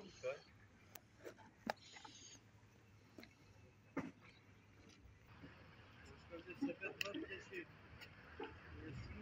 Esse, esse